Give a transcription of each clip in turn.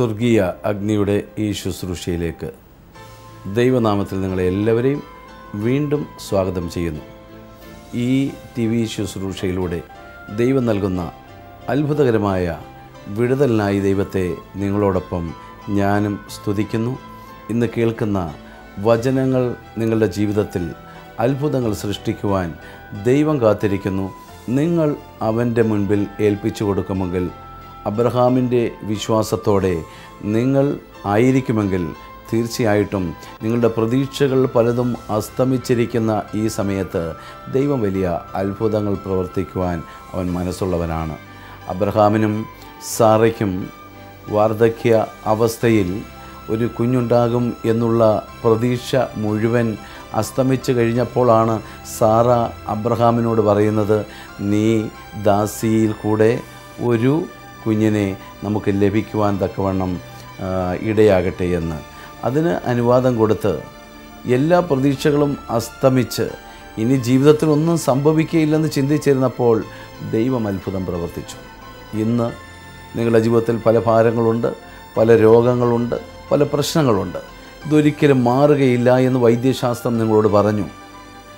സ്വർഗീയ അഗ്നിയുടെ ഈ ശുശ്രൂഷയിലേക്ക് ദൈവനാമത്തിൽ നിങ്ങളെ എല്ലാവരെയും വീണ്ടും സ്വാഗതം ചെയ്യുന്നു. ഈ ടി വി ശുശ്രൂഷയിലൂടെ ദൈവം നൽകുന്ന അത്ഭുതകരമായ വിടുതലിനായി ദൈവത്തെ നിങ്ങളോടൊപ്പം ഞാനും സ്തുതിക്കുന്നു. ഇന്ന് കേൾക്കുന്ന വചനങ്ങൾ നിങ്ങളുടെ ജീവിതത്തിൽ അത്ഭുതങ്ങൾ സൃഷ്ടിക്കുവാൻ ദൈവം കാത്തിരിക്കുന്നു. നിങ്ങൾ അവന്റെ മുൻപിൽ ഏൽപ്പിച്ചു കൊടുക്കുമെങ്കിൽ അബ്രഹാമിന്റെ വിശ്വാസത്തോടെ നിങ്ങൾ ആയിരിക്കുമെങ്കിൽ തീർച്ചയായിട്ടും നിങ്ങളുടെ പ്രതീക്ഷകൾ പലതും അസ്തമിച്ചിരിക്കുന്ന ഈ സമയത്ത് ദൈവം വലിയ അത്ഭുതങ്ങൾ പ്രവർത്തിക്കുവാൻ അവൻ മനസ്സുള്ളവനാണ്. അബ്രഹാമിനും സാറയ്ക്കും വാർദ്ധക്യ അവസ്ഥയിൽ ഒരു കുഞ്ഞുണ്ടാകും എന്നുള്ള പ്രതീക്ഷ മുഴുവൻ അസ്തമിച്ചു കഴിഞ്ഞപ്പോഴാണ് സാറ അബ്രഹാമിനോട് പറയുന്നത് നീ ദാസിയിൽ കൂടെ ഒരു കുഞ്ഞിനെ നമുക്ക് ലഭിക്കുവാൻ തക്കവണ്ണം ഇടയാകട്ടെ എന്ന്. അതിന് അനുവാദം കൊടുത്ത് എല്ലാ പ്രതീക്ഷകളും അസ്തമിച്ച് ഇനി ജീവിതത്തിൽ ഒന്നും സംഭവിക്കുകയില്ലെന്ന് ചിന്തിച്ചിരുന്നപ്പോൾ ദൈവം അത്ഭുതം പ്രവർത്തിച്ചു. ഇന്ന് നിങ്ങളുടെ ജീവിതത്തിൽ പല ഭാരങ്ങളുണ്ട് പല രോഗങ്ങളുണ്ട് പല പ്രശ്നങ്ങളുണ്ട്. ഇതൊരിക്കലും മാറുകയില്ല എന്ന് വൈദ്യശാസ്ത്രം നിങ്ങളോട് പറഞ്ഞു.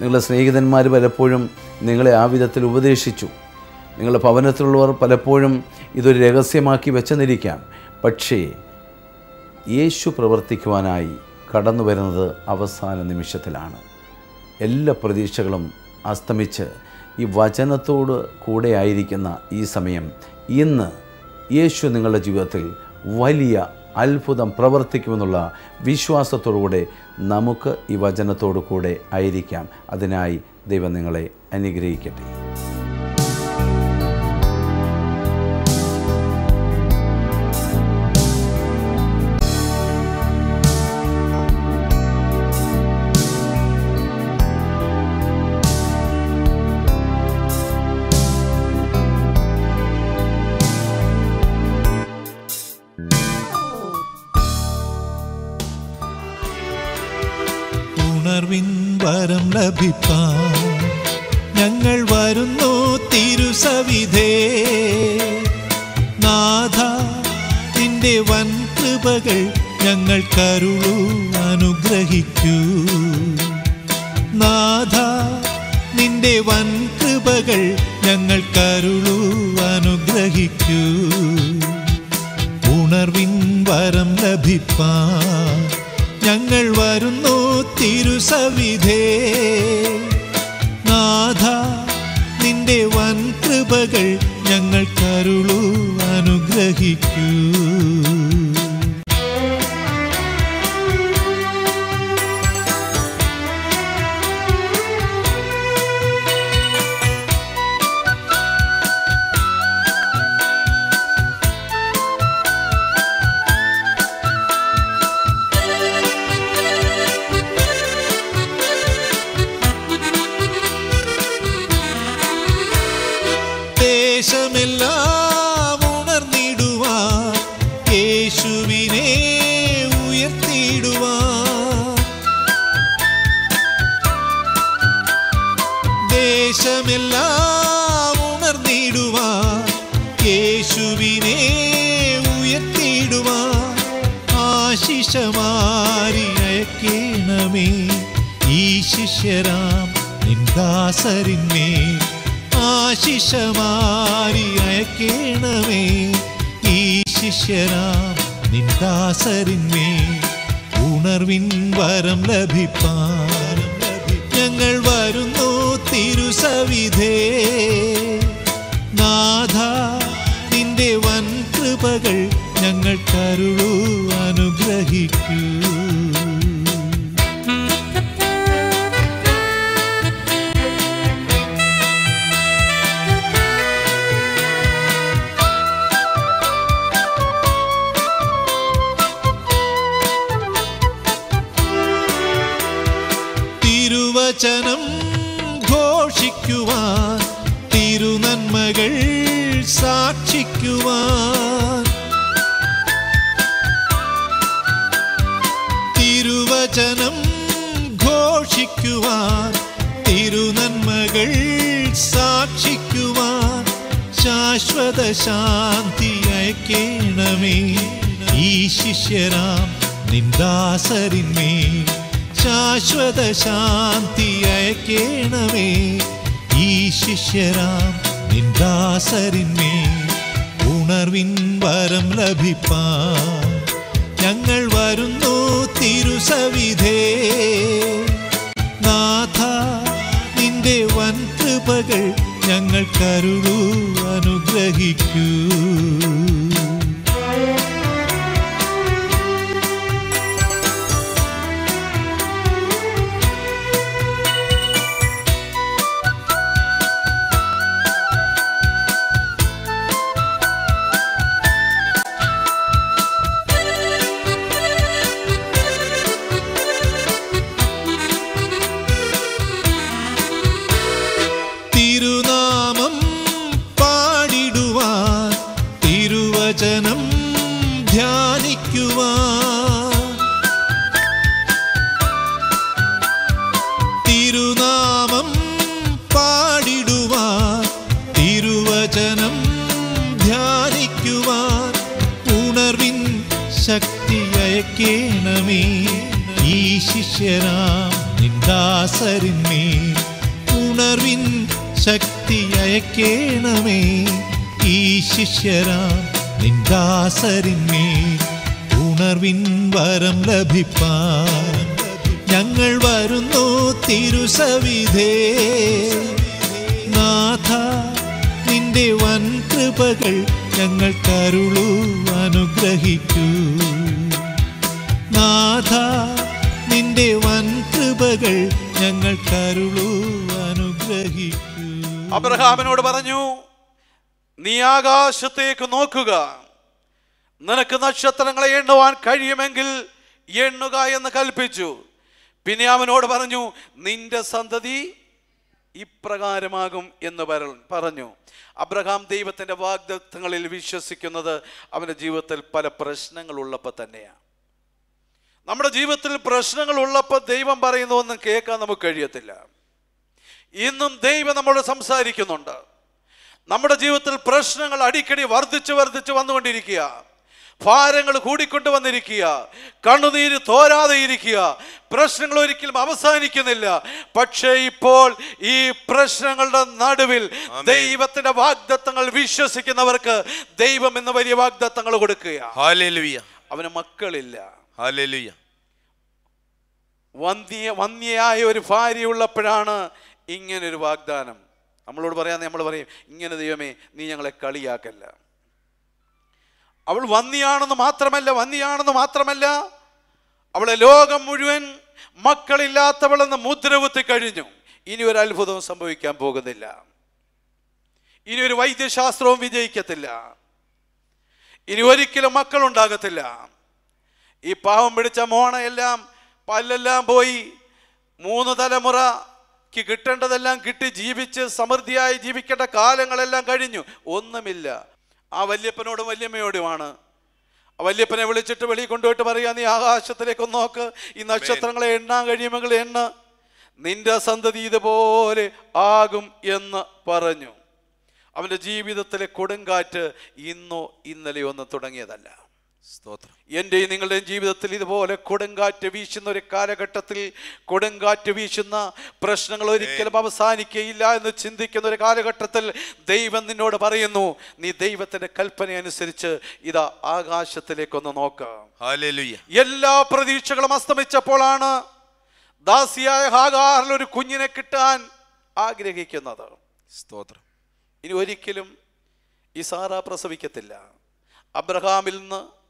നിങ്ങളുടെ സ്നേഹിതന്മാർ പലപ്പോഴും നിങ്ങളെ ആ വിധത്തിൽ ഉപദേശിച്ചു. നിങ്ങളുടെ ഭവനത്തിലുള്ളവർ പലപ്പോഴും ഇതൊരു രഹസ്യമാക്കി വെച്ചെന്നിരിക്കാം. പക്ഷേ യേശു പ്രവർത്തിക്കുവാനായി കടന്നു വരുന്നത് അവസാന നിമിഷത്തിലാണ്. എല്ലാ പ്രതീക്ഷകളും അസ്തമിച്ച് ഈ വചനത്തോട് കൂടെ ആയിരിക്കുന്ന ഈ സമയം ഇന്ന് യേശു നിങ്ങളുടെ ജീവിതത്തിൽ വലിയ അത്ഭുതം പ്രവർത്തിക്കുമെന്നുള്ള വിശ്വാസത്തോടുകൂടെ നമുക്ക് ഈ വചനത്തോടു കൂടെ ആയിരിക്കാം. അതിനായി ദൈവം നിങ്ങളെ അനുഗ്രഹിക്കട്ടെ. ലഭിപ്പാൻ ഞങ്ങൾ വരുന്നു തിരുസവിധേ. നാഥ നിന്റെ വൻ കൃപകൾ ഞങ്ങൾ കരുളു അനുഗ്രഹിക്കൂ. നാഥ നിന്റെ വൻ കൃപകൾ ഞങ്ങൾ കരുളു അനുഗ്രഹിക്കൂ. ഉണർവിൻ വരം ലഭിപ്പാൻ. ഞങ്ങൾ വരുന്നു തിരുസവിധേ. ദേശമെല്ലാം ഉണർന്നിടുവാ യേശുവിനെ ഉയർത്തിയിടുവാ ദേശമെല്ലാം ഉണർന്നിടുവാ യേശുവിനെ ഉയർത്തിയിടുവാ ആശിഷമാരി അയക്കേണമേ ഈ ശിഷ്യരാം നിന്ദാസരിന്മേൽ ആശിഷമാരി അയക്കേണമേ. ഈ ശിഷ്യരാം നിന്ദാസരിന്മേ ഉണർവിൻ വരം ലഭിപ്പാൻ ഞങ്ങൾ വരുന്നു തിരുസവിധേ. നാഥ നിന്റെ വൻ കൃപകൾ ഞങ്ങൾ കരുളു അനുഗ്രഹിക്കൂ. കൃപകൾ ഞങ്ങൾ കരുതൂ അനുഗ്രഹിക്കൂ. അയക്കേണമേ ഈ ശിഷ്യനാം നിന്ദാസരിന്മേൽ ഉണർവിൻ ശക്തി അയക്കേണമേ. ഈ ശിഷ്യരാം നിന്ദാസരിന്മേൽ ഉണർവിൻ വരം ലഭിപ്പാൻ ഞങ്ങൾ വരുന്നു തിരുസവിധേ. നാഥ നിന്റെ വൻ കൃപകൾ ഞങ്ങൾ കരുളൂ അനുഗ്രഹിക്കൂ. നാഥ നിന്റെ വൻ കൃപകൾ ഞങ്ങൾ അനുഗ്രഹിക്കൂ. അബ്രഹാമിനോട് പറഞ്ഞു നീ ആകാശത്തേക്ക് നോക്കുക. നിനക്ക് നക്ഷത്രങ്ങളെ എണ്ണുവാൻ കഴിയുമെങ്കിൽ എണ്ണുക എന്ന് കൽപ്പിച്ചു. പിന്നെ അവനോട് പറഞ്ഞു നിന്റെ സന്തതി ഇപ്രകാരമാകും എന്ന് പറ- പറഞ്ഞു. അബ്രഹാം ദൈവത്തിന്റെ വാഗ്ദത്തങ്ങളിൽ വിശ്വസിക്കുന്നത് അവന്റെ ജീവിതത്തിൽ പല പ്രശ്നങ്ങളുള്ളപ്പോൾ തന്നെയാണ്. നമ്മുടെ ജീവിതത്തിൽ പ്രശ്നങ്ങൾ ഉള്ളപ്പോൾ ദൈവം പറയുന്ന ഒന്നും കേൾക്കാൻ നമുക്ക് കഴിയത്തില്ല. ഇന്നും ദൈവം നമ്മളോട് സംസാരിക്കുന്നുണ്ട്. നമ്മുടെ ജീവിതത്തിൽ പ്രശ്നങ്ങൾ അടിക്കടി വർദ്ധിച്ച് വർദ്ധിച്ച് വന്നുകൊണ്ടിരിക്കുക. ഭാരങ്ങൾ കൂടിക്കൊണ്ട് വന്നിരിക്കുക. കണ്ണുനീര് തോരാതെ ഇരിക്കുക. പ്രശ്നങ്ങൾ ഒരിക്കലും അവസാനിക്കുന്നില്ല. പക്ഷേ ഇപ്പോൾ ഈ പ്രശ്നങ്ങളുടെ നടുവിൽ ദൈവത്തിന്റെ വാഗ്ദത്തങ്ങൾ വിശ്വസിക്കുന്നവർക്ക് ദൈവം എന്ന വലിയ വാഗ്ദത്തങ്ങൾ കൊടുക്കുക അവന് മക്കളില്ല. ഹാലേലുയ വന്ധ്യ വന്ധ്യയായ ഒരു ഭാര്യ ഉള്ളപ്പോഴാണ് ഇങ്ങനൊരു വാഗ്ദാനം. നമ്മളോട് പറയാന്ന് നമ്മൾ പറയും ഇങ്ങനെ ദൈവമേ നീ ഞങ്ങളെ കളിയാക്കല്ല. അവൾ വന്ധിയാണെന്ന് മാത്രമല്ല വന്ധിയാണെന്ന് മാത്രമല്ല അവളെ ലോകം മുഴുവൻ മക്കളില്ലാത്തവളെന്ന് മുദ്രകുത്തി കഴിഞ്ഞു. ഇനി ഒരു അത്ഭുതവും സംഭവിക്കാൻ പോകുന്നില്ല. ഇനി ഒരു വൈദ്യശാസ്ത്രവും വിജയിക്കത്തില്ല. ഇനി ഒരിക്കലും മക്കളുണ്ടാകത്തില്ല. ഈ പാവം പിടിച്ച മോണയെല്ലാം പല്ലെല്ലാം പോയി. മൂന്ന് തലമുറയ്ക്ക് കിട്ടേണ്ടതെല്ലാം കിട്ടി ജീവിച്ച് സമൃദ്ധിയായി ജീവിക്കേണ്ട കാലങ്ങളെല്ലാം കഴിഞ്ഞു. ഒന്നുമില്ല. ആ വല്യപ്പനോടും വല്യമ്മയോടുമാണ്. വല്യപ്പനെ വിളിച്ചിട്ട് വെളിയിൽ കൊണ്ടുപോയിട്ട് പറയാ നീ ആകാശത്തിലേക്ക് നോക്ക്. ഈ നക്ഷത്രങ്ങളെ എണ്ണാൻ കഴിയുമെങ്കിൽ എണ്ണ. നിന്റെ സന്തതി ഇതുപോലെ ആകും എന്ന് പറഞ്ഞു. അവന്റെ ജീവിതത്തിലെ കൊടുങ്കാറ്റ് ഇന്നോ ഇന്നലെയോ ഒന്ന് തുടങ്ങിയതല്ല. സ്തോത്രം. എന്റെയും നിങ്ങളുടെയും ജീവിതത്തിൽ ഇതുപോലെ കൊടുങ്കാറ്റ് വീശുന്ന ഒരു കാലഘട്ടത്തിൽ കൊടുങ്കാറ്റ് വീശുന്ന പ്രശ്നങ്ങൾ ഒരിക്കലും അവസാനിക്കുകയില്ല എന്ന് ചിന്തിക്കുന്ന ഒരു കാലഘട്ടത്തിൽ ദൈവം നിന്നോട് പറയുന്നു നീ ദൈവത്തിന്റെ കൽപ്പന അനുസരിച്ച് ഇതാ ആകാശത്തിലേക്കൊന്ന് നോക്കാം. എല്ലാ പ്രതീക്ഷകളും അസ്തമിച്ചപ്പോഴാണ് ദാസിയായ ഹാഗാറിൽ ഒരു കുഞ്ഞിനെ കിട്ടാൻ ആഗ്രഹിക്കുന്നത്. സ്തോത്രം. ഇനി ഒരിക്കലും ഈ സാറ പ്രസവിക്കത്തില്ല. അബ്രഹാമിൽ നിന്ന്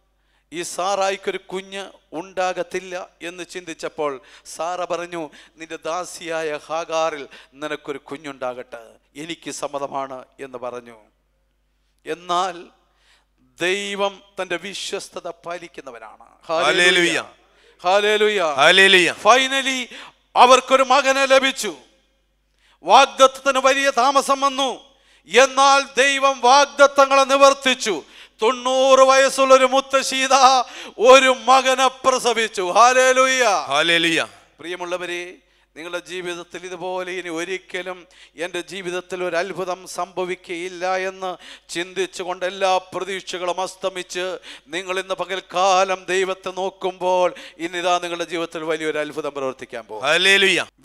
ഈ സാറായിക്കൊരു കുഞ്ഞ് ഉണ്ടാകത്തില്ല എന്ന് ചിന്തിച്ചപ്പോൾ സാറ പറഞ്ഞു നിന്റെ ദാസിയായ ഹാഗാറിൽ നിനക്കൊരു കുഞ്ഞുണ്ടാകട്ടെ എനിക്ക് സമ്മതമാണ് എന്ന് പറഞ്ഞു. എന്നാൽ ദൈവം തന്റെ വിശ്വസ്തത പാലിക്കുന്നവനാണ്. ഫൈനലി അവർക്കൊരു മകനെ ലഭിച്ചു. വാഗ്ദത്തത്തിന് വലിയ താമസം വന്നു. എന്നാൽ ദൈവം വാഗ്ദത്തങ്ങളെ നിവർത്തിച്ചു. തൊണ്ണൂറ് വയസ്സുള്ള ഒരു മുത്തശ്ശീത ഒരു മകനെ പ്രസവിച്ചു. പ്രിയമുള്ളവരെ നിങ്ങളുടെ ജീവിതത്തിൽ ഇതുപോലെ ഇനി ഒരിക്കലും എന്റെ ജീവിതത്തിൽ ഒരു അത്ഭുതം സംഭവിക്കുകയില്ല എന്ന് ചിന്തിച്ചുകൊണ്ട് എല്ലാ പ്രതീക്ഷകളും അസ്തമിച്ച് നിങ്ങൾ ഇന്ന് പകൽക്കാലം ദൈവത്തെ നോക്കുമ്പോൾ ഇന്നിതാ നിങ്ങളുടെ ജീവിതത്തിൽ വലിയൊരു അത്ഭുതം പ്രവർത്തിക്കാൻ പോകും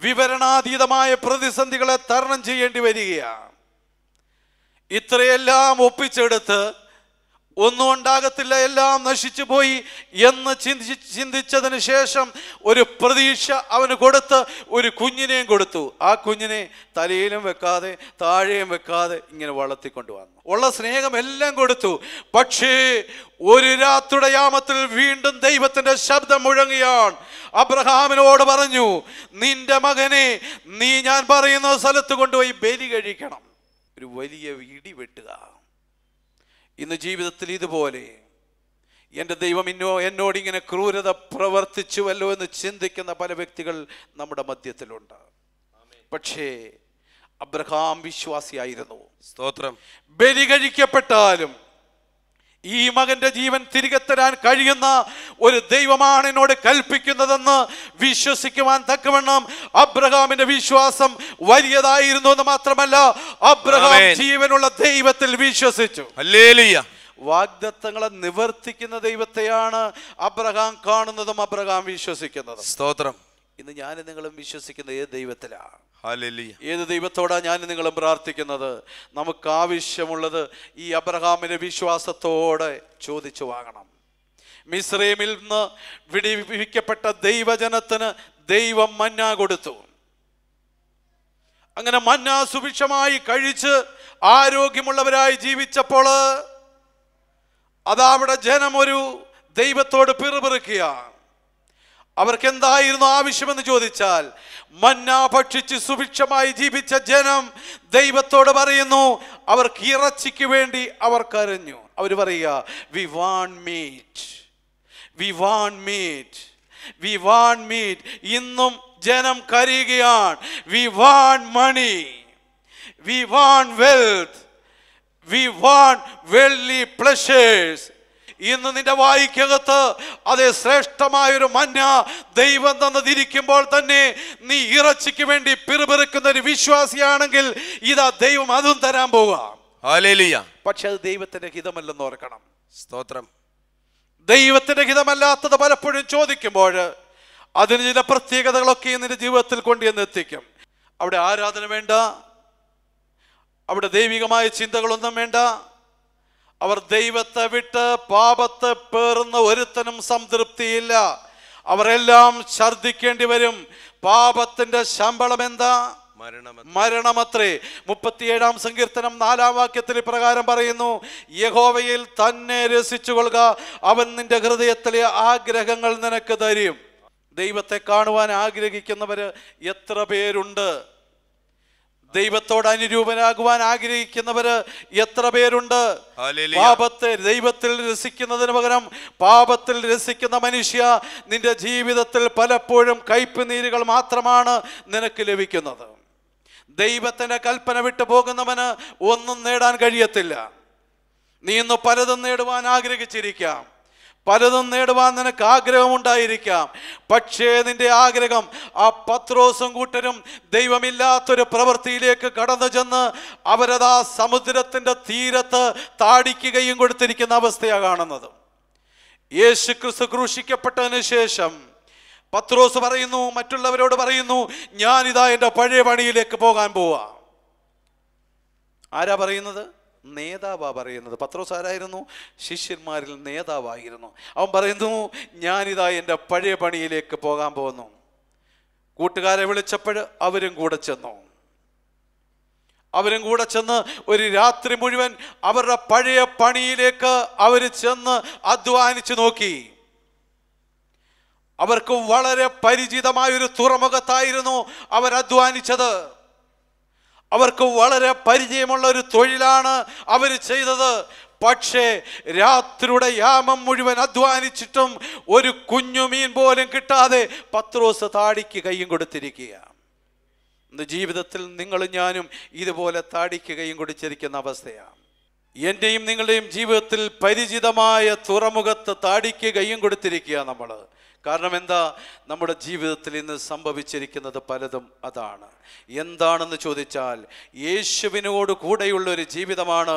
വിവരണാതീതമായ പ്രതിസന്ധികളെ തരണം ചെയ്യേണ്ടി വരികയാണ്. ഇത്രയെല്ലാം ഒപ്പിച്ചെടുത്ത് ഒന്നും ഉണ്ടാകത്തില്ല എല്ലാം നശിച്ചു പോയി എന്ന് ചിന്തിച്ച് ചിന്തിച്ചതിന് ശേഷം ഒരു പ്രതീക്ഷ അവന് കൊടുത്ത് ഒരു കുഞ്ഞിനെയും കൊടുത്തു. ആ കുഞ്ഞിനെ തലയിലും വെക്കാതെ താഴെയും വെക്കാതെ ഇങ്ങനെ വളർത്തിക്കൊണ്ട് വന്നു ഉള്ള സ്നേഹം എല്ലാം കൊടുത്തു. പക്ഷേ ഒരു രാത്രിയുടെ യാമത്തിൽ വീണ്ടും ദൈവത്തിന്റെ ശബ്ദം മുഴങ്ങിയാണ് അബ്രഹാമിനോട് പറഞ്ഞു നിന്റെ മകനെ നീ ഞാൻ പറയുന്ന സ്ഥലത്ത് കൊണ്ടുപോയി ബലി കഴിക്കണം. ഒരു വലിയ ഇടി വെട്ടുക. ഇന്ന് ജീവിതത്തിൽ ഇതുപോലെ എന്റെ ദൈവം ഇന്നോ എന്നോട് ഇങ്ങനെ ക്രൂരത പ്രവർത്തിച്ചുവല്ലോ എന്ന് ചിന്തിക്കുന്ന പല വ്യക്തികൾ നമ്മുടെ മധ്യത്തിലുണ്ട്. പക്ഷേ അബ്രഹാം വിശ്വാസിയായിരുന്നു. സ്തോത്രം. ബലി കഴിക്കപ്പെട്ടാലും ഈ മകന്റെ ജീവൻ തിരികെ തരാൻ കഴിയുന്ന ഒരു ദൈവമാണ് എന്നോട് കൽപ്പിക്കുന്നതെന്ന് വിശ്വസിക്കുവാൻ തക്കവണ്ണം അബ്രഹാമിന്റെ വിശ്വാസം വലിയതായിരുന്നു എന്ന് മാത്രമല്ല അബ്രഹാം ജീവനുള്ള ദൈവത്തിൽ വിശ്വസിച്ചു. വാഗ്ദത്തങ്ങളെ നിവർത്തിക്കുന്ന ദൈവത്തെയാണ് അബ്രഹാം കാണുന്നതും അബ്രഹാം വിശ്വസിക്കുന്നതും. സ്തോത്രം. ഇന്ന് ഞാൻ നിങ്ങളും വിശ്വസിക്കുന്ന ഏത് ദൈവത്തിലാണ്? ഏത് ദൈവത്തോടാ ഞാൻ നിങ്ങളും പ്രാർത്ഥിക്കുന്നത്. നമുക്ക് ആവശ്യമുള്ളത് ഈ അബ്രഹാമിന്റെ വിശ്വാസത്തോടെ ചോദിച്ചു വാങ്ങണം. മിസ്രൈമിൽ നിന്ന് വിടിവിക്കപ്പെട്ട ദൈവജനത്തിന് ദൈവം മന്ന കൊടുത്തു. അങ്ങനെ മന്ന സുഭിക്ഷമായി കഴിച്ച് ആരോഗ്യമുള്ളവരായി ജീവിച്ചപ്പോൾ അതവിടെ ജനം ഒരു ദൈവത്തോട് പിറുപിറുക്കുകയാണ്. അവർക്ക് എന്തായിരുന്നു ആവശ്യമെന്ന് ചോദിച്ചാൽ മന്ന ഭക്ഷിച്ച് സുഭിക്ഷമായി ജീവിച്ച ജനം ദൈവത്തോട് പറയുന്നു അവർക്ക് ഇറച്ചിക്ക് വേണ്ടി അവർ കരഞ്ഞു. അവർ പറയുക we want meat we want meat we want meat ഇന്നും ജനം കരയുകയാണ്. We want money we want wealth we want വെള്ളി പ്ലഷേഴ്സ് ഇന്ന് നിന്റെ വായിക്കകത്ത് അതേ ശ്രേഷ്ഠമായൊരു മഞ്ഞ ദൈവം തന്നതിരിക്കുമ്പോൾ തന്നെ നീ ഇറച്ചിക്ക് വേണ്ടി പിറുപിറുക്കുന്ന ഒരു വിശ്വാസിയാണെങ്കിൽ ഇതാ ദൈവം അതും തരാൻ പോവുക പക്ഷെ അത് ദൈവത്തിന്റെ ഹിതമല്ലെന്ന് ഓർക്കണം. സ്തോത്രം. ദൈവത്തിന്റെ ഹിതമല്ലാത്തത് പലപ്പോഴും ചോദിക്കുമ്പോൾ അതിന് ചില പ്രത്യേകതകളൊക്കെ നിന്റെ ജീവിതത്തിൽ കൊണ്ടുവന്ന് എത്തിക്കും. അവിടെ ആരാധന വേണ്ട. അവിടെ ദൈവികമായ ചിന്തകളൊന്നും വേണ്ട. അവർ ദൈവത്തെ വിട്ട് പാപത്തെ പേറുന്ന ഒരുത്തനും സംതൃപ്തിയില്ല. അവരെല്ലാം ഛർദിക്കേണ്ടി വരും. പാപത്തിന്റെ ശമ്പളം എന്താ? മരണം മരണമത്രേ. മുപ്പത്തിയേഴാം സങ്കീർത്തനം നാലാം വാക്യത്തിൽ പ്രകാരം പറയുന്നു യഹോവയിൽ തന്നെ രസിച്ചു കൊള്ളുക അവൻ നിന്റെ ഹൃദയത്തിലെ ആഗ്രഹങ്ങൾ നിനക്ക് തരും. ദൈവത്തെ കാണുവാൻ ആഗ്രഹിക്കുന്നവര് എത്ര പേരുണ്ട്? ദൈവത്തോട് അനുരൂപനാകുവാൻ ആഗ്രഹിക്കുന്നവര് എത്ര പേരുണ്ട്? പാപത്തെ ദൈവത്തിൽ രസിക്കുന്നതിന് പകരം പാപത്തിൽ രസിക്കുന്ന മനുഷ്യ നിന്റെ ജീവിതത്തിൽ പലപ്പോഴും കയ്പ് നീരുകൾ മാത്രമാണ് നിനക്ക് ലഭിക്കുന്നത്. ദൈവത്തിന്റെ കൽപ്പന വിട്ടു പോകുന്നവന് ഒന്നും നേടാൻ കഴിയത്തില്ല. നീ ഇന്ന് പലതും നേടുവാൻ ആഗ്രഹിച്ചിരിക്കാം. പലതും നേടുവാൻ നിനക്ക് ആഗ്രഹമുണ്ടായിരിക്കാം. പക്ഷേ നിന്റെ ആഗ്രഹം ആ പത്രോസും കൂട്ടരും ദൈവമില്ലാത്തൊരു പ്രവൃത്തിയിലേക്ക് കടന്നു ചെന്ന് അവരതാ സമുദ്രത്തിന്റെ തീരത്ത് താടിക്കുകയും കൊടുത്തിരിക്കുന്ന അവസ്ഥയാണ് കാണുന്നത്. യേശു ക്രിസ്തു ക്രൂശിക്കപ്പെട്ടതിന് ശേഷം പത്രോസ് പറയുന്നു മറ്റുള്ളവരോട് പറയുന്നു ഞാനിതാ എന്റെ പഴയ പണിയിലേക്ക് പോകാൻ പോവാ. ആരാ പറയുന്നത്? നേതാവാ പറയുന്നത്. പത്രോസ് ആരായിരുന്നു? ശിഷ്യന്മാരിൽ നേതാവായിരുന്നു. അവൻ പറയുന്നു ഞാനിതാ എന്റെ പഴയ പണിയിലേക്ക് പോകാൻ പോകുന്നു. കൂട്ടുകാരെ വിളിച്ചപ്പോൾ അവരും കൂടെ ചെന്നു. അവരും കൂടെ ചെന്ന് ഒരു രാത്രി മുഴുവൻ അവരുടെ പഴയ പണിയിലേക്ക് അവർ ചെന്ന് അധ്വാനിച്ചു നോക്കി. അവർക്ക് വളരെ പരിചിതമായ ഒരു തുറമുഖത്തായിരുന്നു അവർ അധ്വാനിച്ചത്. അവർക്ക് വളരെ പരിചയമുള്ള ഒരു തൊഴിലാണ് അവർ ചെയ്തത്. പക്ഷേ രാത്രിയുടെ യാമം മുഴുവൻ അധ്വാനിച്ചിട്ടും ഒരു കുഞ്ഞു മീൻ പോലും കിട്ടാതെ പത്രോസ് താടിക്ക് കൈയും കൊടുത്തിരിക്കുക. ഇന്ന് ജീവിതത്തിൽ നിങ്ങളും ഞാനും ഇതുപോലെ താടിക്ക് കൈയും കൊടുത്തിരിക്കുന്ന അവസ്ഥയാണ്. എന്റെയും നിങ്ങളുടെയും ജീവിതത്തിൽ പരിചിതമായ തുറമുഖത്ത് താടിക്ക് കൈയും കൊടുത്തിരിക്കുക നമ്മൾ കാരണം എന്താ? നമ്മുടെ ജീവിതത്തിൽ ഇന്ന് സംഭവിച്ചിരിക്കുന്നത് പലതും അതാണ്. എന്താണെന്ന് ചോദിച്ചാൽ യേശുവിനോട് കൂടെയുള്ള ഒരു ജീവിതമാണ്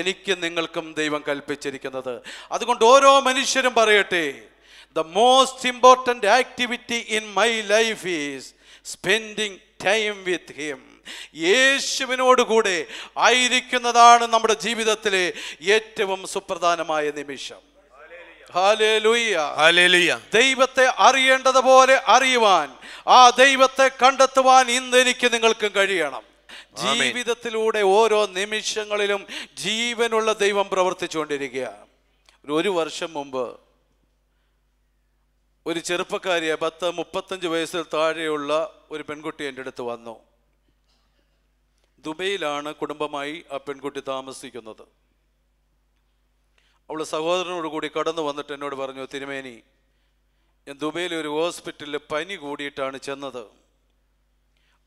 എനിക്കും നിങ്ങൾക്കും ദൈവം കൽപ്പിച്ചിരിക്കുന്നത്. അതുകൊണ്ട് ഓരോ മനുഷ്യരും പറയട്ടെ the most important activity in my life is spending time with him യേശുവിനോട് കൂടെ ആയിരിക്കുന്നതാണ് നമ്മുടെ ജീവിതത്തിലെ ഏറ്റവും സുപ്രധാനമായ നിമിഷം. ദൈവത്തെ അറിയേണ്ടതുപോലെ അറിയുവാൻ ആ ദൈവത്തെ കണ്ടെത്തുവാൻ ഇന്ന് എനിക്ക് നിങ്ങൾക്കും കഴിയണം. ജീവിതത്തിലൂടെ ഓരോ നിമിഷങ്ങളിലും ജീവനുള്ള ദൈവം പ്രവർത്തിച്ചുകൊണ്ടിരിക്കുകയാണ് ഒരു ഒരു വർഷം മുമ്പ് ഒരു ചെറുപ്പക്കാരിയെ പത്ത് മുപ്പത്തഞ്ച് വയസ്സിൽ താഴെയുള്ള ഒരു പെൺകുട്ടി എന്റെ അടുത്ത് വന്നു. ദുബൈയിലാണ് കുടുംബമായി ആ പെൺകുട്ടി താമസിക്കുന്നത്. അവൾ സഹോദരനോട് കൂടി കടന്നു വന്നിട്ട് എന്നോട് പറഞ്ഞു തിരുമേനി ഞാൻ ദുബൈയിലെ ഒരു ഹോസ്പിറ്റലിൽ പനി കൂടിയിട്ടാണ് ചെന്നത്.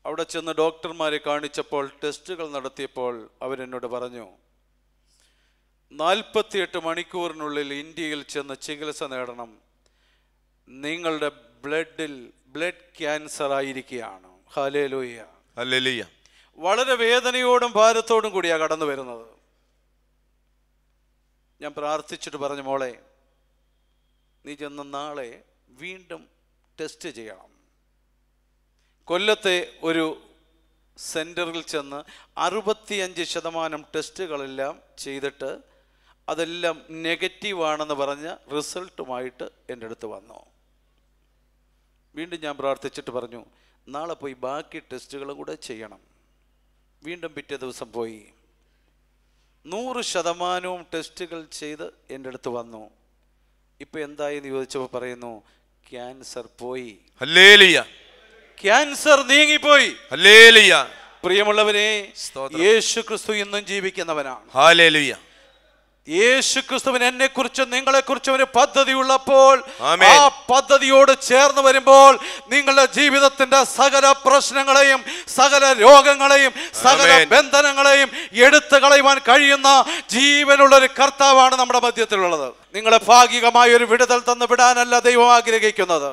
അവിടെ ചെന്ന് ഡോക്ടർമാരെ കാണിച്ചപ്പോൾ ടെസ്റ്റുകൾ നടത്തിയപ്പോൾ അവരെന്നോട് പറഞ്ഞു നാൽപ്പത്തിയെട്ട് മണിക്കൂറിനുള്ളിൽ ഇന്ത്യയിൽ ചെന്ന് ചികിത്സ നേടണം. നിങ്ങളുടെ ബ്ലഡിൽ ബ്ലഡ് ക്യാൻസർ ആയിരിക്കുകയാണ്. ഹല്ലേലൂയ. വളരെ വേദനയോടും ഭാരത്തോടും കൂടിയാണ് കടന്നു വരുന്നത്. ഞാൻ പ്രാർത്ഥിച്ചിട്ട് പറഞ്ഞു മോളെ നീ ചെന്ന് നാളെ വീണ്ടും ടെസ്റ്റ് ചെയ്യണം. കൊല്ലത്തെ ഒരു സെന്ററിൽ ചെന്ന് അറുപത്തിയഞ്ച് ശതമാനം ടെസ്റ്റുകളെല്ലാം ചെയ്തിട്ട് അതെല്ലാം നെഗറ്റീവാണെന്ന് പറഞ്ഞ റിസൾട്ടുമായിട്ട് എന്റെ അടുത്ത് വന്നു. വീണ്ടും ഞാൻ പ്രാർത്ഥിച്ചിട്ട് പറഞ്ഞു നാളെ പോയി ബാക്കി ടെസ്റ്റുകളും കൂടെ ചെയ്യണം. വീണ്ടും പിറ്റേ ദിവസം പോയി. നൂറ് ശതമാനവും ടെസ്റ്റുകൾ ചെയ്ത് എന്റെ അടുത്ത് വന്നു. ഇപ്പൊ എന്തായി എന്ന് ചോദിച്ചപ്പോൾ പറയുന്നു ക്യാൻസർ പോയി. ക്യാൻസർ നീങ്ങിപ്പോയി. പ്രിയമുള്ളവരെ സ്തോത്രം. യേശു ക്രിസ്തു ഇന്നും ജീവിക്കുന്നവനാണ്. യേശു ക്രിസ്തുവിന് എന്നെ കുറിച്ചും നിങ്ങളെ കുറിച്ചും ഒരു പദ്ധതി ഉള്ളപ്പോൾ ആ പദ്ധതിയോട് ചേർന്ന് വരുമ്പോൾ നിങ്ങളുടെ ജീവിതത്തിന്റെ സകല പ്രശ്നങ്ങളെയും സകല രോഗങ്ങളെയും സകല ബന്ധനങ്ങളെയും എടുത്തു കളയുവാൻ കഴിയുന്ന ജീവനുള്ള ഒരു കർത്താവാണ് നമ്മുടെ മധ്യത്തിലുള്ളത്. നിങ്ങളെ ഭാഗികമായ ഒരു വിടുതൽ തന്ന് വിടാനല്ല ദൈവം ആഗ്രഹിക്കുന്നത്.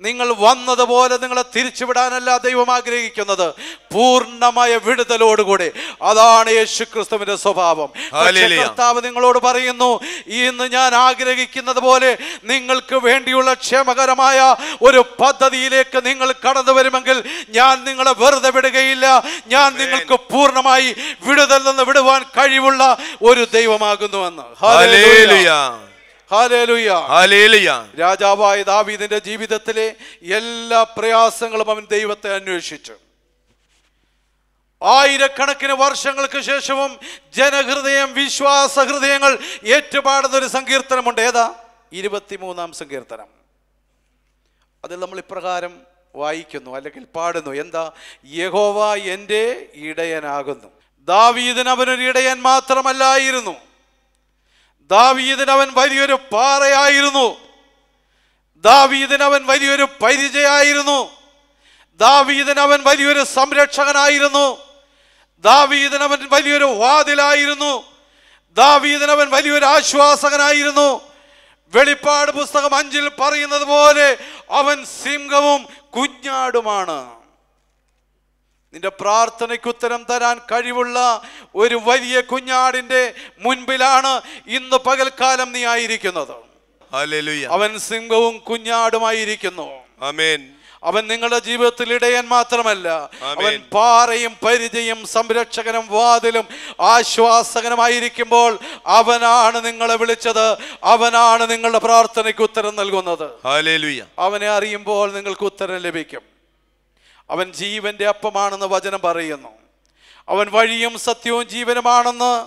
നിങ്ങൾ വന്നതുപോലെ നിങ്ങളെ തിരിച്ചുവിടാനല്ല ദൈവം ആഗ്രഹിക്കുന്നത്. പൂർണമായ വിടുതലോടുകൂടി. അതാണ് യേശു ക്രിസ്തുവിന്റെ സ്വഭാവം കർത്താവ് നിങ്ങളോട് പറയുന്നു ഇന്ന് ഞാൻ ആഗ്രഹിക്കുന്നത് പോലെ നിങ്ങൾക്ക് വേണ്ടിയുള്ള ക്ഷേമകരമായ ഒരു പദ്ധതിയിലേക്ക് നിങ്ങൾ കടന്നു വരുമെങ്കിൽ ഞാൻ നിങ്ങളെ വെറുതെ വിടുകയില്ല. ഞാൻ നിങ്ങൾക്ക് പൂർണമായി വിടുതൽ നിന്ന് വിടുവാൻ കഴിവുള്ള ഒരു ദൈവമാകുന്നുവെന്ന്. ഹാലേലുയാ രാജാവായ ദാവീദിന്റെ ജീവിതത്തിലെ എല്ലാ പ്രയാസങ്ങളും അവൻ ദൈവത്തെ അന്വേഷിച്ചു. ആയിരക്കണക്കിന് വർഷങ്ങൾക്ക് ശേഷവും ജനഹൃദയം വിശ്വാസ ഹൃദയങ്ങൾ ഏറ്റുപാടുന്ന ഒരു സങ്കീർത്തനമുണ്ട്. ഏതാ? ഇരുപത്തിമൂന്നാം സങ്കീർത്തനം. അതിൽ നമ്മൾ ഇപ്രകാരം വായിക്കുന്നു അല്ലെങ്കിൽ പാടുന്നു. എന്താ? യഹോവ എന്റെ ഇടയനാകുന്നു. ദാവീദിന് അവനൊരു ഇടയൻ മാത്രമല്ലായിരുന്നു. ദാവീദിന് അവൻ വലിയൊരു പാറയായിരുന്നു. ദാവീദിന് അവൻ വലിയൊരു പരിചയായിരുന്നു. ദാവീദിന് അവൻ വലിയൊരു സംരക്ഷകനായിരുന്നു. ദാവീദിന് അവൻ വലിയൊരു വാതിലായിരുന്നു. ദാവീദിന് അവൻ വലിയൊരു ആശ്വാസകനായിരുന്നു. വെളിപ്പാട് പുസ്തകം അഞ്ചിൽ പറയുന്നത് പോലെ അവൻ സിംഹവും കുഞ്ഞാടുമാണ്. നിന്റെ പ്രാർത്ഥനയ്ക്ക് ഉത്തരം തരാൻ കഴിവുള്ള ഒരു വലിയ കുഞ്ഞാടിന്റെ മുൻപിലാണ് ഇന്ന് പകൽക്കാലം നീ ആയിരിക്കുന്നത്. അവൻ സിംഹവും കുഞ്ഞാടുമായിരിക്കുന്നു ആമേൻ അവൻ നിങ്ങളുടെ ജീവിതത്തിൽ ഇടയൻ മാത്രമല്ല അവൻ പാറയും പരിചയും സംരക്ഷകനും വാതിലും ആശ്വാസകനുമായിരിക്കുമ്പോൾ അവനാണ് നിങ്ങളെ വിളിച്ചത് അവനാണ് നിങ്ങളുടെ പ്രാർത്ഥനയ്ക്ക് ഉത്തരം നൽകുന്നത്. അവനെ അറിയുമ്പോൾ നിങ്ങൾക്ക് ഉത്തരം ലഭിക്കും. അവൻ ജീവന്റെ അപ്പമാണെന്ന് വചനം പറയുന്നു. അവൻ വഴിയും സത്യവും ജീവനുമാണെന്ന്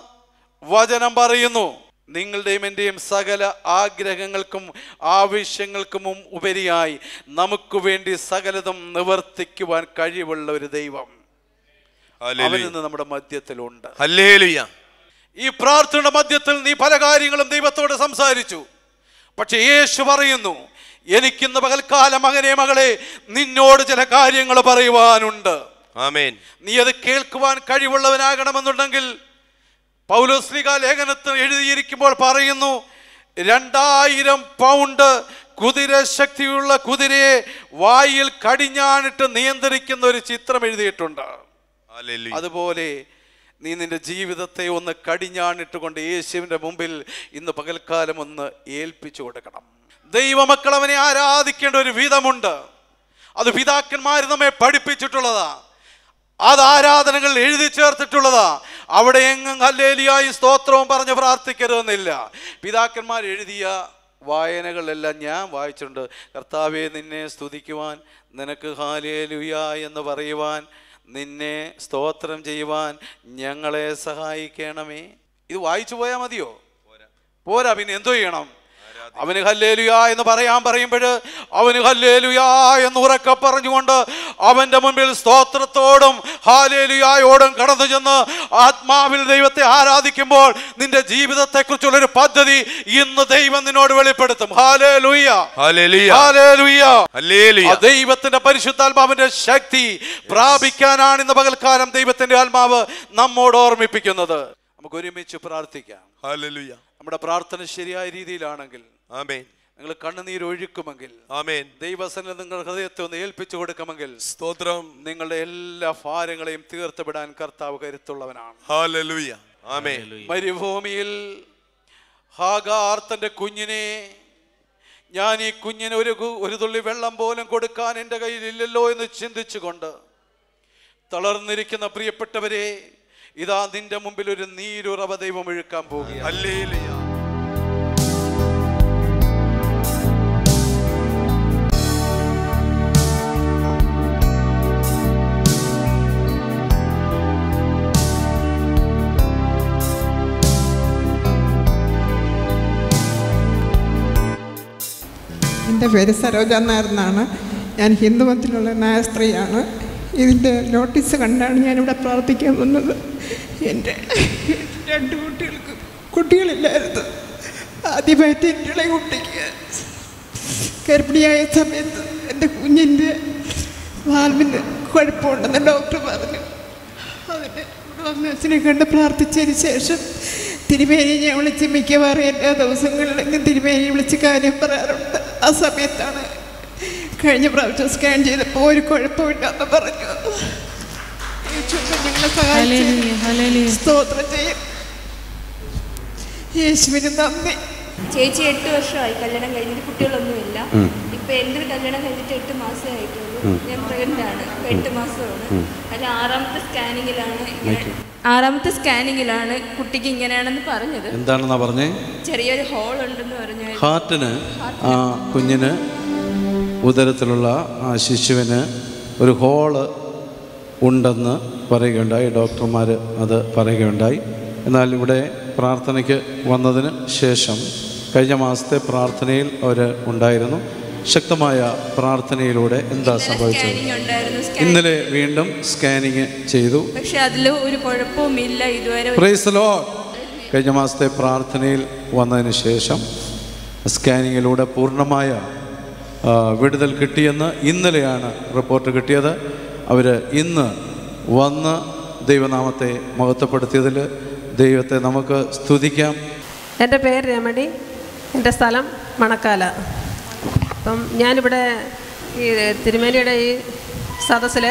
വചനം പറയുന്നു. നിങ്ങളുടെയും എന്റെയും സകല ആഗ്രഹങ്ങൾക്കും ആവശ്യങ്ങൾക്കും ഉപരിയായി നമുക്ക് വേണ്ടി സകലതും നിവർത്തിക്കുവാൻ കഴിവുള്ള ഒരു ദൈവം. അവൻ ഇന്ന് നമ്മുടെ മധ്യത്തിലുണ്ട്. ഈ പ്രാർത്ഥനയുടെ മധ്യത്തിൽ നീ പല കാര്യങ്ങളും ദൈവത്തോട് സംസാരിച്ചു. പക്ഷെ യേശു പറയുന്നു എനിക്കിന്ന് പകൽക്കാലം മകനെ മകളെ നിന്നോട് ചില കാര്യങ്ങൾ പറയുവാനുണ്ട്. ആമേൻ. നീ അത് കേൾക്കുവാൻ കഴിവുള്ളവനാകണമെന്നുണ്ടെങ്കിൽ പൗലോസ്ലിക ലേഖനത്തിൽ എഴുതിയിരിക്കുമ്പോൾ പറയുന്നു രണ്ടായിരം പൗണ്ട് കുതിര ശക്തിയുള്ള കുതിരയെ വായിൽ കടിഞ്ഞാണിട്ട് നിയന്ത്രിക്കുന്ന ഒരു ചിത്രം എഴുതിയിട്ടുണ്ട്. അതുപോലെ നീ നിന്റെ ജീവിതത്തെ ഒന്ന് കടിഞ്ഞാണിട്ടുകൊണ്ട് യേശുവിന്റെ മുമ്പിൽ ഇന്ന് പകൽക്കാലം ഒന്ന് ഏൽപ്പിച്ചു കൊടുക്കണം. ദൈവമക്കൾ അവനെ ആരാധിക്കേണ്ട ഒരു വിധമുണ്ട്. അത് പിതാക്കന്മാർ നമ്മെ പഠിപ്പിച്ചിട്ടുള്ളതാ. അത് ആരാധനകൾ എഴുതി ചേർത്തിട്ടുള്ളതാ. അവിടെ എങ്ങും ഹല്ലേലിയായി സ്തോത്രവും പറഞ്ഞ് പ്രാർത്ഥിക്കരുതെന്നില്ല. പിതാക്കന്മാർ എഴുതിയ വായനകളെല്ലാം ഞാൻ വായിച്ചിട്ടുണ്ട്. കർത്താവെ നിന്നെ സ്തുതിക്കുവാൻ നിനക്ക് ഹാലേലുയ എന്ന് പറയുവാൻ നിന്നെ സ്തോത്രം ചെയ്യുവാൻ ഞങ്ങളെ സഹായിക്കണമേ. ഇത് വായിച്ചു പോയാൽ മതിയോ? പോരാ പിന്നെ എന്തോ ചെയ്യണം? അവന് ഹല്ലേലുയാ എന്ന് പറയാൻ പറയുമ്പോൾ അവന് ഹല്ലേലുയാ എന്ന് ഉറക്കെ പറഞ്ഞുകൊണ്ട് അവന്റെ മുമ്പിൽ സ്തോത്രത്തോടും ഹാലേലുയായോടും കടന്നു ചെന്ന് ആത്മാവിൽ ദൈവത്തെ ആരാധിക്കുമ്പോൾ നിന്റെ ജീവിതത്തെക്കുറിച്ചുള്ള ഒരു പദ്ധതി ഇന്ന് ദൈവം നിന്നോട് വെളിപ്പെടുത്തും. ഹാലേലുയ ഹാലേലുയ ദൈവത്തിന്റെ പരിശുദ്ധാത്മാവിന്റെ ശക്തി പ്രാപിക്കാനാണ് ഇന്ന് പകൽക്കാലം ദൈവത്തിന്റെ ആത്മാവ് നമ്മോട് ഓർമ്മിപ്പിക്കുന്നത്. നമുക്ക് ഒരുമിച്ച് പ്രാർത്ഥിക്കാം നമ്മുടെ പ്രാർത്ഥന ശരിയായ രീതിയിലാണെങ്കിൽ ആമേൻ. നിങ്ങൾ കണ്ണുനീർ ഒഴുക്കുമെങ്കിൽ ആമേൻ. ദൈവസനിൽ നിങ്ങൾ ഹൃദയത്തെ ഒന്ന് ഏൽപ്പിച്ചു കൊടുക്കുമെങ്കിൽ സ്തോത്രം. നിങ്ങളുടെ എല്ലാ ഭാരങ്ങളെയും തീർത്തുവിടാൻ കർത്താവ് കരുത്തുള്ളവനാണ്. ഹല്ലേലൂയ. ആമേൻ. മരുഭൂമിയിൽ ഹാഗാർ തന്റെ കുഞ്ഞിനെ ഞാൻ ഈ കുഞ്ഞിന് ഒരു ഒരു തുള്ളി വെള്ളം പോലും കൊടുക്കാൻ എന്റെ കയ്യിൽ ഇല്ലല്ലോ എന്ന് ചിന്തിച്ചുകൊണ്ട് തളർന്നിരിക്കുന്ന പ്രിയപ്പെട്ടവരെ ഇതാ നിന്റെ മുമ്പിൽ ഒരു നീരുറവ ദൈവം ഒഴുക്കാൻ പോകുകയാണ്. എന്റെ പേര് സരോജ നായർന്നാണ്. ഞാൻ ഞാൻ ഹിന്ദുമതത്തിലുള്ള നായ സ്ത്രീയാണ്. ഇതിന്റെ നോട്ടീസ് കണ്ടാണ് ഞാനിവിടെ പ്രാർത്ഥിക്കാൻ വന്നത്. എന്റെ രണ്ട് കുട്ടികൾക്ക് കുട്ടികളില്ലായിരുന്നു. ആദ്യമായിട്ട് എന്റെ ഇളയ കുട്ടിക്ക് ഗർഭിണിയായ സമയത്ത് എന്റെ കുഞ്ഞിന്റെ വാൽവിന് കുഴപ്പമുണ്ടെന്ന് ഡോക്ടർ പറഞ്ഞു. അതിന് ഡോക്ടേഴ്സിനെ കണ്ട് പ്രാർത്ഥിച്ചതിന് ശേഷം തിരുമേനി ഞാൻ വിളിച്ച് മിക്കവാറും എല്ലാ ദിവസങ്ങളിലെങ്കിലും തിരുമേനി വിളിച്ച് കാര്യം പറയാറുണ്ട്. ആ സമയത്താണ് കഴിഞ്ഞ പ്രാവശ്യം സ്കാൻ ചെയ്തപ്പോൾ ഒരു കുഴപ്പമില്ലെന്ന് പറഞ്ഞു. യേശുവേ, ഞങ്ങളെ സഹായിച്ചു സ്തോത്രം ചെയ്യും. യേശുവിന് നന്ദി. ചേച്ചി എട്ട് വർഷമായി കല്യാണം കഴിഞ്ഞിട്ട് കുട്ടികളൊന്നുമില്ല. ഇപ്പൊ എന്റെ കല്യാണം കഴിഞ്ഞിട്ട് എട്ട് മാസമേ ആയിട്ടുള്ളൂ. ഞാൻ ആണ്. ഇപ്പൊ എട്ട് മാസമാണ്. അതിൽ ആറാമത്തെ സ്കാനിങ്ങിലാണ് ആറാമത്തെ സ്കാനിങ്ങിലാണ് കുട്ടിക്ക് ഇങ്ങനെയാണെന്ന് പറഞ്ഞത്. എന്താണെന്നാ പറഞ്ഞേ? ചെറിയൊരു ഹോൾ ഉണ്ടെന്ന് പറഞ്ഞു ഹാർട്ടിന് ആ കുഞ്ഞിന് ഉദരത്തിലുള്ള ആ ശിശുവിന് ഒരു ഹോൾ ഉണ്ടെന്ന് പറയുകയുണ്ടായി. ഡോക്ടർമാർ അത് പറയുകയുണ്ടായി. എന്നാൽ ഇവിടെ പ്രാർത്ഥനയ്ക്ക് വന്നതിന് ശേഷം കഴിഞ്ഞ മാസത്തെ പ്രാർത്ഥനയിൽ അവർ ഉണ്ടായിരുന്നു. ശക്തമായ പ്രാർത്ഥനയിലൂടെ എന്താ സംഭവിച്ചത്? ഇന്നലെ വീണ്ടും സ്കാനിങ് ചെയ്തു. പക്ഷെ അതിൽ ഒരു കുഴപ്പവുമില്ല. ഇതുവരെ കഴിഞ്ഞ മാസത്തെ പ്രാർത്ഥനയിൽ വന്നതിന് ശേഷം സ്കാനിങ്ങിലൂടെ പൂർണമായ വിടുതൽ കിട്ടിയെന്ന് ഇന്നലെയാണ് റിപ്പോർട്ട് കിട്ടിയത്. അവർ ഇന്ന് വന്ന് ദൈവനാമത്തെ മഹത്വപ്പെടുത്തിയതിൽ ദൈവത്തെ നമുക്ക് സ്തുതിക്കാം. എന്റെ പേര് രമണി. എന്റെ സ്ഥലം മണക്കാല. അപ്പം ഞാനിവിടെ ഈ തിരുമേനിയുടെ ഈ സദസ്സിൽ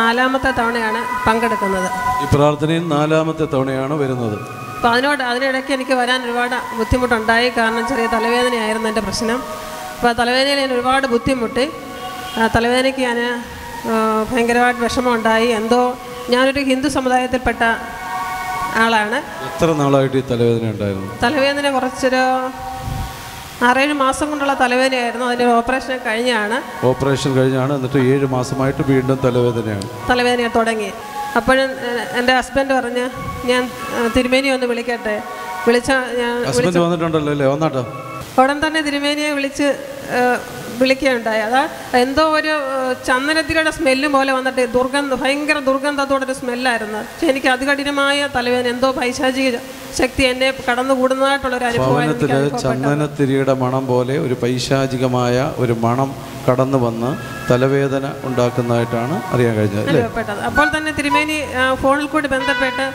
നാലാമത്തെ തവണയാണ് പങ്കെടുക്കുന്നത്. ഈ പ്രാർത്ഥനയിൽ നാലാമത്തെ തവണയാണ് വരുന്നത്. അപ്പോൾ അതിനോട് അതിനിടയ്ക്ക് എനിക്ക് വരാൻ ഒരുപാട് ബുദ്ധിമുട്ടുണ്ടായി. കാരണം ചെറിയ തലവേദനയായിരുന്നു എന്റെ പ്രശ്നം. അപ്പോൾ തലവേദനയിൽ ഞാൻ ഒരുപാട് ബുദ്ധിമുട്ടി. തലവേദനയ്ക്ക് ഞാൻ ഭയങ്കരമായിട്ട് വിഷമമുണ്ടായി. എന്തോ ഞാനൊരു ഹിന്ദു സമുദായത്തിൽപ്പെട്ട ആളാണ്. എത്ര നാളായിട്ട് ഈ തലവേദന ഉണ്ടായിരുന്നു? തലവേദന കുറച്ചൊരു ആറേഴ് മാസം കൊണ്ടുള്ള തലവേദനയായിരുന്നു. അതിന്റെ ഓപ്പറേഷൻ കഴിഞ്ഞാണ്. ഓപ്പറേഷൻ കഴിഞ്ഞാണ്. എന്നിട്ട് ഏഴ് മാസമായിട്ട് വീണ്ടും തലവേദനയാണ്. തലവേദന തുടങ്ങി. അപ്പോഴും എന്റെ ഹസ്ബൻഡ് പറഞ്ഞ് ഞാൻ തിരുമേനി ഒന്ന് വിളിക്കട്ടെ. വിളിച്ച ഞാൻ ഹസ്ബൻഡ് വന്നിട്ടുണ്ടല്ലോ അല്ലേ? വന്നാട്ടോ. ഉടൻ തന്നെ തിരുമേനിയെ വിളിച്ച് വിളിക്കുകയുണ്ടായി. അതാ എന്തോ ഒരു ഏഹ്, ചന്ദനത്തിരിയുടെ സ്മെല്ല് പോലെ വന്നിട്ട് ദുർഗന്ധം ഭയങ്കര ദുർഗന്ധത്തോടെ ഒരു സ്മെല്ലായിരുന്നു പക്ഷെ എനിക്ക് അതികഠിനമായ തലവേദന എന്തോ പൈശാചിക ശക്തി എന്നെ കടന്നുകൂടുന്നതായിട്ടുള്ളൊരു അനുഭവമായിരുന്നു ഒരു ഭവനത്തിൽ ചന്ദനത്തിരിയുടെ മണം പോലെ ഒരു പൈശാചികമായ ഒരു മണം കടന്നു വന്ന് തലവേദന ഉണ്ടാക്കുന്നതായിട്ടാണ് അറിയാൻ കഴിഞ്ഞത് അപ്പോൾ തന്നെ തിരുമേനി ഫോണിൽ കൂടി ബന്ധപ്പെട്ട്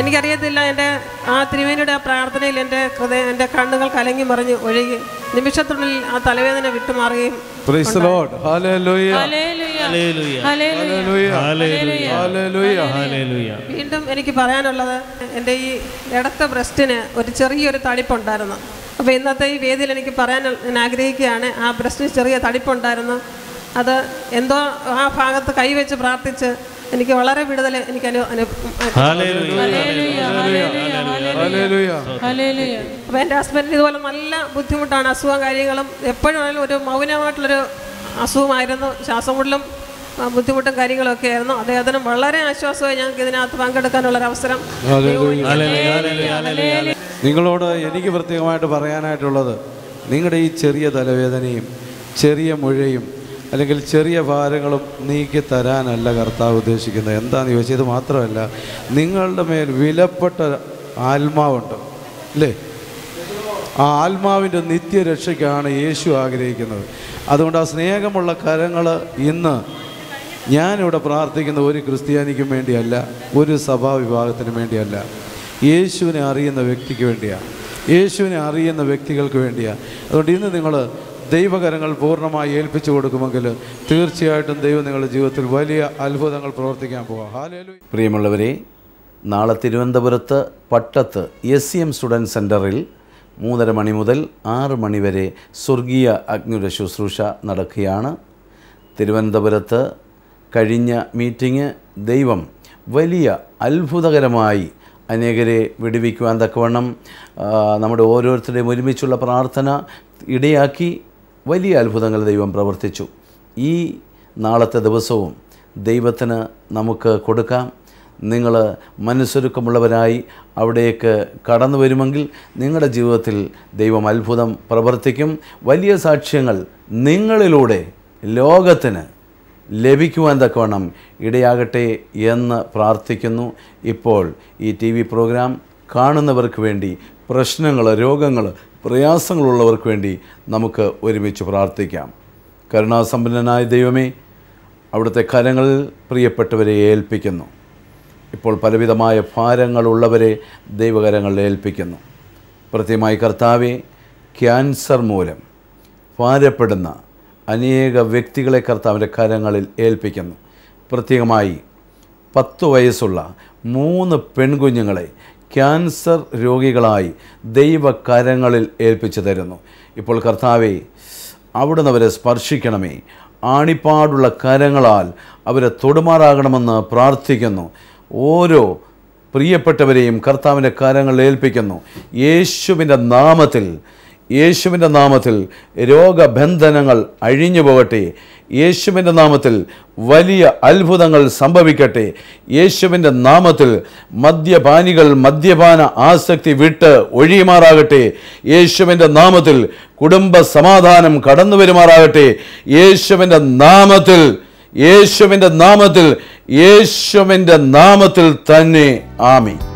എനിക്കറിയത്തില്ല എന്റെ ആ തിരുവേനിയുടെ ആ പ്രാർത്ഥനയിൽ എന്റെ ഹൃദയം എന്റെ കണ്ണുകൾ കലങ്ങി മറിഞ്ഞ് ഒഴുകി നിമിഷത്തിനുള്ളിൽ ആ തലവേദന വിട്ടുമാറുകയും. വീണ്ടും എനിക്ക് പറയാനുള്ളത് എന്റെ ഈ ഇടത്ത ബ്രസ്റ്റിന് ഒരു ചെറിയൊരു തടിപ്പുണ്ടായിരുന്നു. അപ്പോൾ ഇന്നത്തെ ഈ വേദിയിൽ എനിക്ക് പറയാൻ ഞാൻ ആഗ്രഹിക്കുകയാണ് ആ ബ്രസ്റ്റിന് ചെറിയ തടിപ്പുണ്ടായിരുന്നു. അത് എന്തോ ആ ഭാഗത്ത് കൈവച്ച് പ്രാർത്ഥിച്ച് എനിക്ക് വളരെ വിടുതൽ എനിക്ക് അപ്പൊ എന്റെ ഹസ്ബൻഡിന് ഇതുപോലെ നല്ല ബുദ്ധിമുട്ടാണ് അസുഖം കാര്യങ്ങളും. എപ്പോഴും ഒരു മൗനമായിട്ടുള്ളൊരു അസുഖമായിരുന്നു. ശ്വാസം മുട്ടലും ബുദ്ധിമുട്ടും കാര്യങ്ങളൊക്കെ ആയിരുന്നു. അദ്ദേഹത്തിന് വളരെ ആശ്വാസമായി ഞങ്ങൾക്ക് ഇതിനകത്ത് പങ്കെടുക്കാനുള്ളൊരു അവസരം. നിങ്ങളോട് എനിക്ക് പ്രത്യേകമായിട്ട് പറയാനായിട്ടുള്ളത് നിങ്ങളുടെ ഈ ചെറിയ തലവേദനയും ചെറിയ മുഴയും അല്ലെങ്കിൽ ചെറിയ ഭാരങ്ങളും നീക്കി തരാനല്ല കർത്താവ് ഉദ്ദേശിക്കുന്നത്. എന്താണെന്ന് ചോദിച്ചാൽ ഇത് മാത്രമല്ല നിങ്ങളുടെ മേൽ വിലപ്പെട്ട ആത്മാവുണ്ട് അല്ലേ? ആ ആത്മാവിന്റെ നിത്യരക്ഷയ്ക്കാണ് യേശു ആഗ്രഹിക്കുന്നത്. അതുകൊണ്ട് ആ സ്നേഹമുള്ള കരങ്ങൾ ഇന്ന് ഞാനിവിടെ പ്രാർത്ഥിക്കുന്ന ഒരു ക്രിസ്ത്യാനിക്കും വേണ്ടിയല്ല ഒരു സഭാ വിഭാഗത്തിന് വേണ്ടിയല്ല. യേശുവിനെ അറിയുന്ന വ്യക്തിക്ക് വേണ്ടിയാണ് യേശുവിനെ അറിയുന്ന വ്യക്തികൾക്ക് വേണ്ടിയാണ് അതുകൊണ്ട് ഇന്ന് നിങ്ങൾ ദൈവകരങ്ങൾ പൂർണമായി ഏൽപ്പിച്ചു കൊടുക്കുമെങ്കിൽ തീർച്ചയായിട്ടും ദൈവം നിങ്ങളുടെ ജീവിതത്തിൽ വലിയ അത്ഭുതങ്ങൾ പ്രവർത്തിക്കാൻ പോകാം പ്രിയമുള്ളവരെ നാളെ തിരുവനന്തപുരത്ത് പട്ടത്ത് എസ് സി എം സ്റ്റുഡന്റ് സെന്ററിൽ മൂന്നര മണി മുതൽ ആറ് മണി വരെ സ്വർഗീയ അഗ്നിയുടെ ശുശ്രൂഷ നടക്കുകയാണ്. തിരുവനന്തപുരത്ത് കഴിഞ്ഞ മീറ്റിംഗ് ദൈവം വലിയ അത്ഭുതകരമായി അനേകരെ വിടുവിക്കുവാൻ തക്കവണ്ണം നമ്മുടെ ഓരോരുത്തരുടെയും ഒരുമിച്ചുള്ള പ്രാർത്ഥന ഇടയാക്കി. വലിയ അത്ഭുതങ്ങൾ ദൈവം പ്രവർത്തിച്ചു. ഈ നാളത്തെ ദിവസവും ദൈവത്തിന് നമുക്ക് കൊടുക്കാം. നിങ്ങൾ മനസ്സൊരുക്കമുള്ളവരായി അവിടേക്ക് കടന്നു വരുമെങ്കിൽ നിങ്ങളുടെ ജീവിതത്തിൽ ദൈവം അത്ഭുതം പ്രവർത്തിക്കും. വലിയ സാക്ഷ്യങ്ങൾ നിങ്ങളിലൂടെ ലോകത്തിന് ലഭിക്കുവാൻ തക്കവണ്ണം ഇടയാകട്ടെ എന്ന് പ്രാർത്ഥിക്കുന്നു. ഇപ്പോൾ ഈ ടി പ്രോഗ്രാം കാണുന്നവർക്ക് വേണ്ടി പ്രശ്നങ്ങൾ രോഗങ്ങൾ പ്രയാസങ്ങളുള്ളവർക്ക് വേണ്ടി നമുക്ക് ഒരുമിച്ച് പ്രാർത്ഥിക്കാം. കരുണാസമ്പന്നനായ ദൈവമേ അവിടുത്തെ കരങ്ങളിൽ പ്രിയപ്പെട്ടവരെ ഏൽപ്പിക്കുന്നു. ഇപ്പോൾ പലവിധമായ ഭാരങ്ങളുള്ളവരെ ദൈവകരങ്ങളിൽ ഏൽപ്പിക്കുന്നു. പ്രത്യേകമായി കർത്താവെ ക്യാൻസർ മൂലം ഭാരപ്പെടുന്ന അനേക വ്യക്തികളെ കർത്താവിന്റെ കരങ്ങളിൽ ഏൽപ്പിക്കുന്നു. പ്രത്യേകമായി പത്ത് വയസ്സുള്ള മൂന്ന് പെൺകുഞ്ഞുങ്ങളെ ക്യാൻസർ രോഗികളായി ദൈവകരങ്ങളിൽ ഏൽപ്പിച്ചു തരുന്നു. ഇപ്പോൾ കർത്താവെ അവിടുന്ന് അവരെ സ്പർശിക്കണമേ. ആണിപ്പാടുള്ള കരങ്ങളാൽ അവരെ തൊടുമാറാകണമെന്ന് പ്രാർത്ഥിക്കുന്നു. ഓരോ പ്രിയപ്പെട്ടവരെയും കർത്താവിന്റെ കരങ്ങളിൽ ഏൽപ്പിക്കുന്നു. യേശുവിന്റെ നാമത്തിൽ യേശുവിന്റെ നാമത്തിൽ രോഗബന്ധനങ്ങൾ അഴിഞ്ഞു പോകട്ടെ. യേശുവിന്റെ നാമത്തിൽ വലിയ അത്ഭുതങ്ങൾ സംഭവിക്കട്ടെ. യേശുവിന്റെ നാമത്തിൽ മദ്യപാനികൾ മദ്യപാന ആസക്തി വിട്ട് ഒഴിയുമാറാകട്ടെ. യേശുവിന്റെ നാമത്തിൽ കുടുംബ സമാധാനം കടന്നു വരുമാറാകട്ടെ. യേശുവിന്റെ നാമത്തിൽ യേശുവിന്റെ നാമത്തിൽ യേശുവിന്റെ നാമത്തിൽ തന്നെ. ആമി